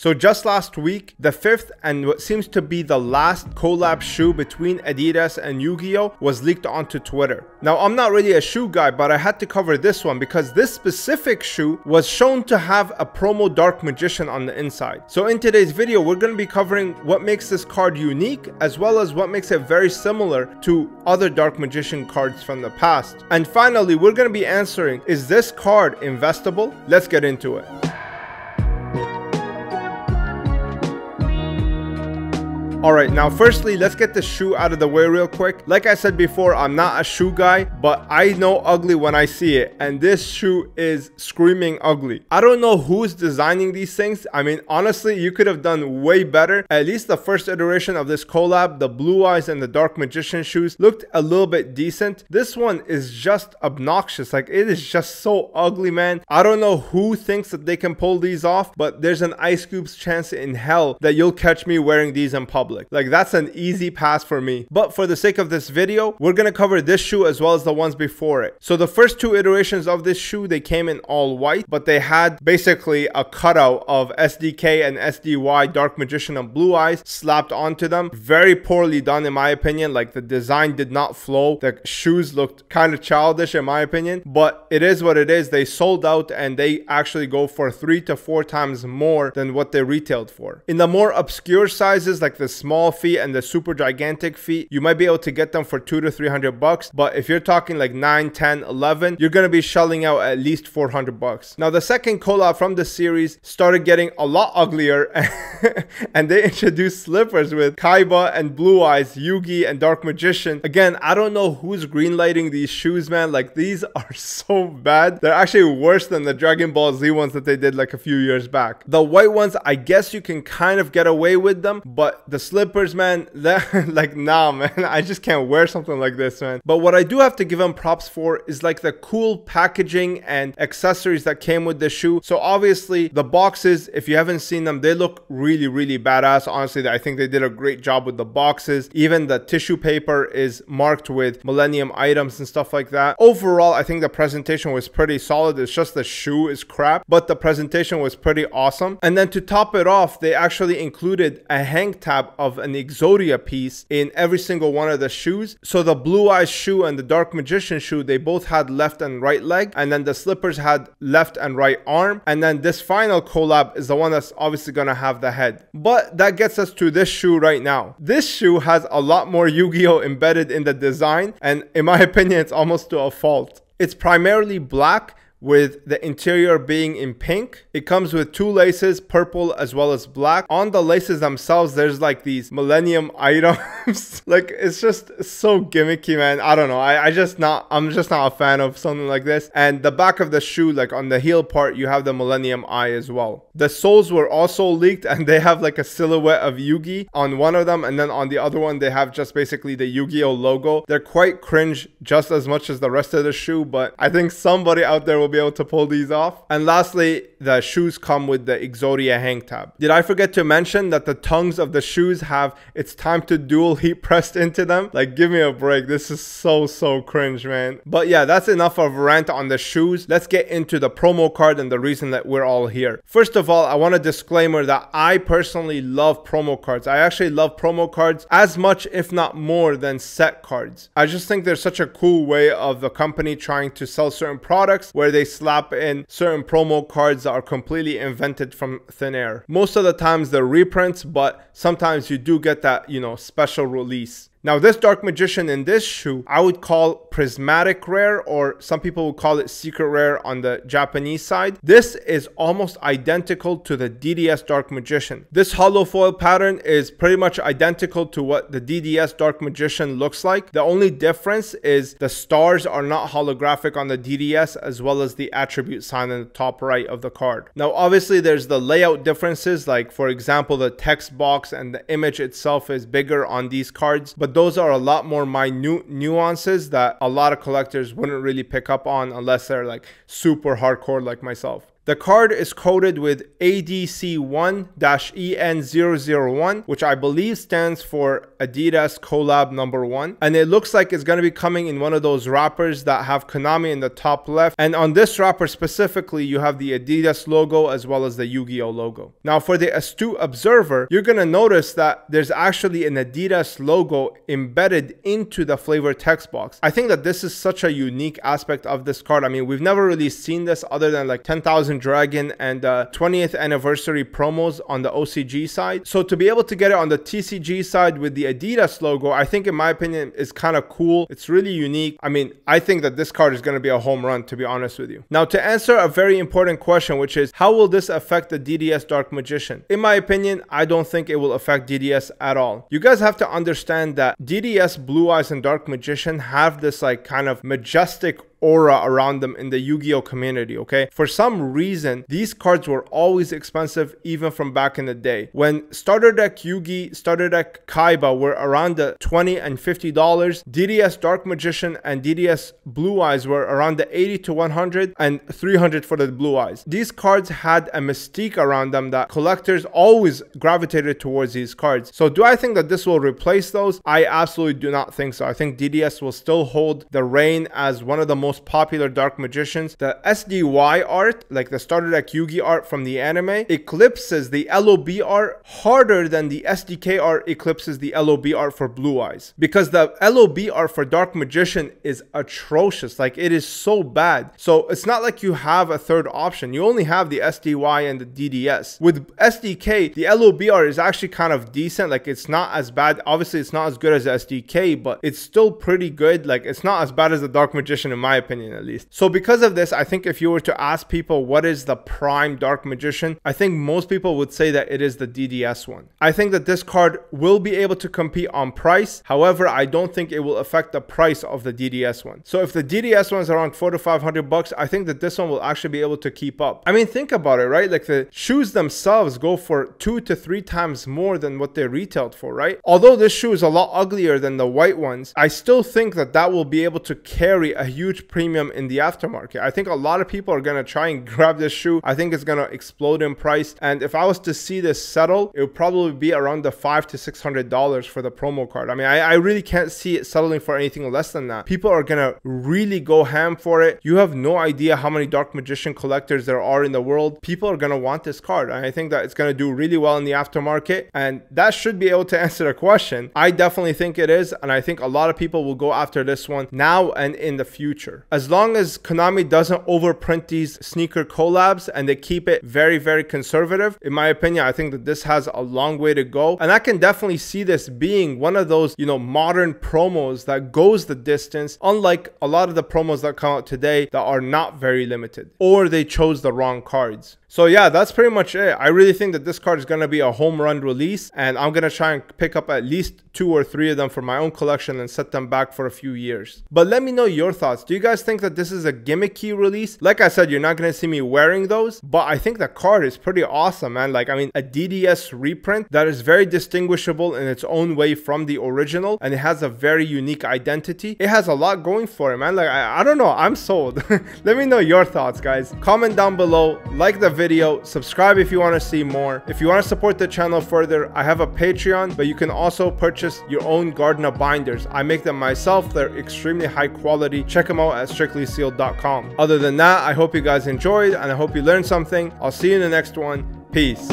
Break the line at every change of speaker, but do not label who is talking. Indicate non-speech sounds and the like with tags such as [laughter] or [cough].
So just last week, the fifth and what seems to be the last collab shoe between Adidas and Yu-Gi-Oh was leaked onto Twitter. Now I'm not really a shoe guy, but I had to cover this one because this specific shoe was shown to have a promo Dark Magician on the inside. So in today's video, we're going to be covering what makes this card unique as well as what makes it very similar to other Dark Magician cards from the past. And finally, we're going to be answering, is this card investable? Let's get into it. Alright, now firstly, let's get the shoe out of the way real quick. Like I said before, I'm not a shoe guy, but I know ugly when I see it. And this shoe is screaming ugly. I don't know who's designing these things. I mean, honestly, you could have done way better. At least the first iteration of this collab, the Blue Eyes and the Dark Magician shoes looked a little bit decent. This one is just obnoxious. Like, it is just so ugly, man. I don't know who thinks that they can pull these off, but there's an ice cube's chance in hell that you'll catch me wearing these in public public. Like that's an easy pass for me. But for the sake of this video, we're gonna cover this shoe as well as the ones before it. So the first two iterations of this shoe, they came in all white, but they had basically a cutout of SDK and SDY Dark Magician and Blue Eyes slapped onto them. Very poorly done in my opinion. Like the design did not flow. The shoes looked kind of childish in my opinion, but it is what it is. They sold out and they actually go for three to four times more than what they retailed for. In the more obscure sizes like the small feet and the super gigantic feet, you might be able to get them for two to 300 bucks. But if you're talking like 9, 10, 11, you're going to be shelling out at least 400 bucks. Now, the second collab from the series started getting a lot uglier [laughs] and they introduced slippers with Kaiba and Blue Eyes, Yugi and Dark Magician. Again, I don't know who's greenlighting these shoes, man. Like these [laughs] are so bad. They're actually worse than the Dragon Ball Z ones that they did like a few years back. The white ones, I guess you can kind of get away with them, but the slippers, man, [laughs] that like nah, man. I just can't wear something like this, man. But what I do have to give them props for is like the cool packaging and accessories that came with the shoe. So obviously the boxes, if you haven't seen them, they look really, really badass. Honestly, I think they did a great job with the boxes. Even the tissue paper is marked with Millennium items and stuff like that. Overall, I think the presentation was pretty solid. It's just the shoe is crap, but the presentation was pretty awesome. And then to top it off, they actually included a hang tab of an Exodia piece in every single one of the shoes. So the Blue Eyes shoe and the Dark Magician shoe, they both had left and right leg. And then the slippers had left and right arm. And then this final collab is the one that's obviously going to have the head. But that gets us to this shoe right now. This shoe has a lot more Yu-Gi-Oh embedded in the design. And in my [laughs] opinion, it's almost to a fault. It's primarily black with the interior being in pink. It comes with two laces, purple as well as black. On the laces themselves, there's like these millennium [laughs] items. like it's just so gimmicky, man. I don't know. I, I just not, I'm just not a fan of something like this. And the back of the shoe, like on the heel part, you have the millennium eye as well. The soles were also leaked and they have like a silhouette of Yugi on one of them. And then on the other one, they have just basically the Yu-Gi-Oh logo. They're quite cringe just as much as the rest of the shoe, but I think somebody out there will be able to pull these off. And lastly, the shoes come with the Exodia hang tab. Did I forget to mention that the tongues of the shoes have it's time to duel heat pressed into them? Like, give me a break. This is so, so cringe, man. But yeah, that's enough of rant on the shoes. Let's get into the promo card and the reason that we're all here. First of all, I want a disclaimer that I personally love promo cards. I actually love promo cards as much, if not more, than set cards. I just think there's such a cool way of the company trying to sell certain products where they slap in certain promo cards that are completely invented from thin air. Most of the times they're reprints, but sometimes you do get that, you know, special release. Now this Dark Magician in this shoe, I would call prismatic rare or some people would call it secret rare on the Japanese side. This is almost identical to the DDS Dark Magician. This holo foil pattern is pretty much identical to what the DDS Dark Magician looks like. The only difference is the stars are not holographic on the DDS as well as the attribute sign in the top right of the card. Now obviously there's the layout differences like for example the text box and the image itself is bigger on these cards but those are a lot more minute nuances that a lot of collectors wouldn't really pick up on unless they're like super hardcore like myself. The card is coded with ADC1-EN001, which I believe stands for Adidas Collab number one. And it looks like it's going to be coming in one of those wrappers that have Konami in the top left. And on this wrapper specifically, you have the Adidas logo as well as the Yu-Gi-Oh logo. Now for the astute observer, you're going to notice that there's actually an Adidas logo embedded into the flavor text box. I think that this is such a unique aspect of this card. I mean, we've never really seen this other than like 10,000 Dragon and uh, 20th anniversary promos on the OCG side. So to be able to get it on the TCG side with the Adidas logo, I think in my opinion is kind of cool. It's really unique. I mean, I think that this card is going to be a home run to be honest with you. Now to answer a very important question, which is how will this affect the DDS Dark Magician? In my opinion, I don't think it will affect DDS at all. You guys have to understand that DDS Blue Eyes and Dark Magician have this like kind of majestic aura around them in the Yu-Gi-Oh community, okay? For some reason, these cards were always expensive even from back in the day. When starter deck Yugi, starter deck Kaiba were around the 20 and $50, DDS Dark Magician and DDS Blue Eyes were around the 80 to 100 and 300 for the Blue Eyes. These cards had a mystique around them that collectors always gravitated towards these cards. So do I think that this will replace those? I absolutely do not think so. I think DDS will still hold the reign as one of the most most popular Dark Magicians. The SDY art, like the starter deck Yugi art from the anime, eclipses the LOB art harder than the SDK art eclipses the LOB art for Blue Eyes. Because the LOB art for Dark Magician is atrocious. Like it is so bad. So it's not like you have a third option. You only have the SDY and the DDS. With SDK, the LOB art is actually kind of decent. Like it's not as bad. Obviously, it's not as good as SDK, but it's still pretty good. Like it's not as bad as the Dark Magician in my opinion at least. So because of this, I think if you were to ask people what is the prime Dark Magician, I think most people would say that it is the DDS one. I think that this card will be able to compete on price. However, I don't think it will affect the price of the DDS one. So if the DDS one is around four to 500 bucks, I think that this one will actually be able to keep up. I mean, think about it, right? Like the shoes themselves go for two to three times more than what they're retailed for, right? Although this shoe is a lot uglier than the white ones, I still think that that will be able to carry a huge premium in the aftermarket. I think a lot of people are going to try and [laughs] grab this shoe. I think it's going to explode in price. And if I was to see this settle, it would probably be around the five to six hundred dollars for the promo card. I mean, I, I really can't see it settling for anything less than that. People are going to really go ham for it. You have no idea how many Dark Magician collectors there are in the world. People are going to want this card. And I think that it's going to do really well in the aftermarket. And that should be able to [laughs] answer the question. I definitely think it is. And I think a lot of people will go after this one now and in the future. As long as Konami doesn't overprint these sneaker collabs and they keep it very, very conservative, in my opinion, I think that this has a long way to go. And I can definitely see this being one of those, you know, modern promos that goes the distance, unlike a lot of the promos that come out today that are not very limited or they chose the wrong cards. So yeah, that's pretty much it. I really think that this card is going to be a home run release and I'm going to try and pick up at least two or three of them for my own collection and set them back for a few years. But let me know your thoughts. Do you guys think that this is a gimmicky release? Like I said, you're not going to see me wearing those, but I think the card is pretty awesome, man. Like, I mean, a DDS reprint that is very distinguishable in its own way from the original and it has a very unique identity. It has a lot going for it, man. Like, I, I don't know. I'm sold. [laughs] let me know your thoughts, guys. Comment down below, like the video, subscribe if you want to see more. If you want to support the channel further, I have a Patreon, but you can also purchase your own Gardena binders. I make them myself. They're extremely high quality. Check them out at strictlysealed.com. Other than that, I hope you guys enjoyed and I hope you learned something. I'll see you in the next one. Peace.